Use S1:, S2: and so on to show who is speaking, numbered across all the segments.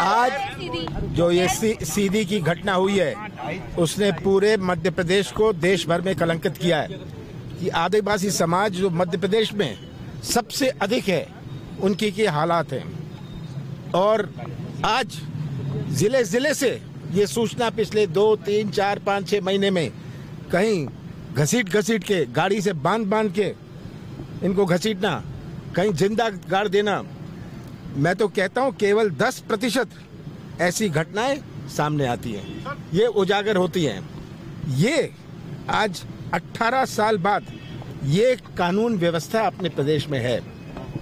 S1: आज जो ये सीधी की घटना हुई है, उसने पूरे मध्य प्रदेश को देश भर में कलंकित किया है कि आदिवासी समाज जो मध्य प्रदेश में सबसे अधिक है, उनकी की हालात हैं। और आज ज़िले ज़िले से ये सूचना पिछले दो, तीन, चार, पाँच छः महीने में कहीं घसीट घसीट के, गाड़ी से बाँध बाँध के, इनको घसीटना, कहीं ज़िंदा गाड़ देना। मैं तो कहता हूँ, केवल 10 प्रतिशत ऐसी घटनाएँ सामने आती हैं। ये उजागर होती हैं। ये आज 18 साल बाद ये कानून व्यवस्था अपने प्रदेश में है।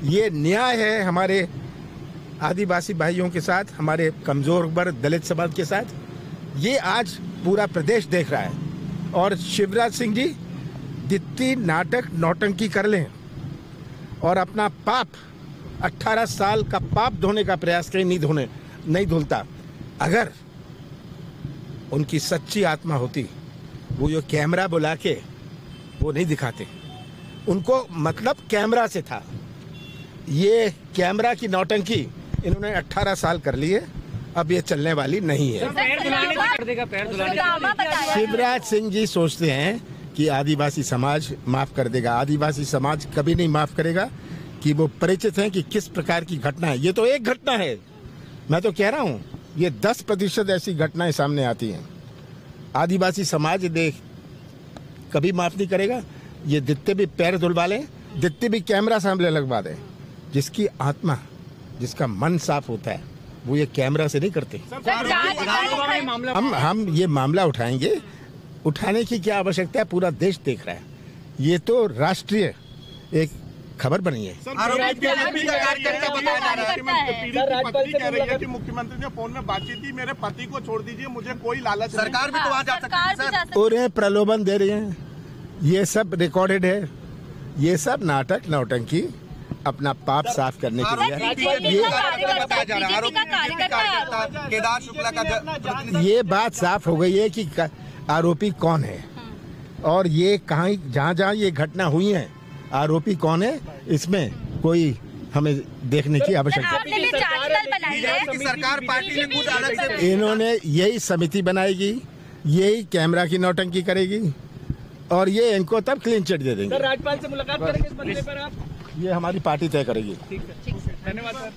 S1: ये न्याय है हमारे आदिवासी भाइयों के साथ, हमारे कमज़ोर वर्ग, दलित समाज के साथ। ये आज पूरा प्रदेश देख रहा है। और शिवराज सिंह जी, जितनी नाटक नौटंकी कर लें और अपना पाप 18 साल का पाप धोने का प्रयास करें, नहीं धोने, नहीं धुलता। अगर उनकी सच्ची आत्मा होती, वो जो कैमरा बुला के वो नहीं दिखाते। उनको मतलब कैमरा से था। ये कैमरा की नौटंकी इन्होंने 18 साल कर लिए अब ये चलने वाली नहीं है।
S2: पैर धुलाने की कर देगा पैर धुलाने की
S1: शिवराज सिंह जी सोचते हैं कि आदिवासी समाज माफ़ कर देगा। आदिवासी समाज कभी नहीं माफ़ करेगा कि वो परिचित हैं कि किस प्रकार की घटना है। ये तो एक घटना है। मैं तो कह रहा हूँ ये दस प्रतिशत ऐसी घटनाएँ सामने आती हैं। आदिवासी समाज देख कभी माफ़ नहीं करेगा। ये जितने भी पैर धुलवा लें जितने भी कैमरा सामने लगवा दें। जिसकी आत्मा जिसका मन साफ़ होता है। वो ये कैमरा से नहीं करते। हम हम ये मामला उठाएँगे। उठाने की क्या आवश्यकता है? पूरा देश देख रहा है। ये तो राष्ट्रीय एक खबर बनी है।
S3: मुख्यमंत्री ने फ़ोन में बातचीत की मेरे पति को छोड़ दीजिए मुझे कोई लालच
S4: सरकार भी तो वहाँ जा सकती है
S1: प्रलोभन दे रही हैं। ये सब रिकॉर्डेड है। ये सब नाटक नौटंकी। अपना पाप साफ़ करने के लिए। ये
S4: है
S1: बात साफ़ हो गई है कि आरोपी कौन है? और ये कहाँ जहाँ जहाँ ये घटना हुई है आरोपी कौन है इसमें कोई हमें देखने की आवश्यकता
S5: आपने भी जाँच दल बनाई है?
S4: बीजेपी की सरकार पार्टी ने कुछ अलग से
S1: इन्होंने यही समिति बनाएगी यही कैमरा की नौटंकी करेगी और ये इनको तब क्लीन चिट दे देंगे।
S2: राज्यपाल से मुलाकात करेंगे इस पर आप?
S1: ये हमारी पार्टी तय करेगी।
S2: ठीक है धन्यवाद सर।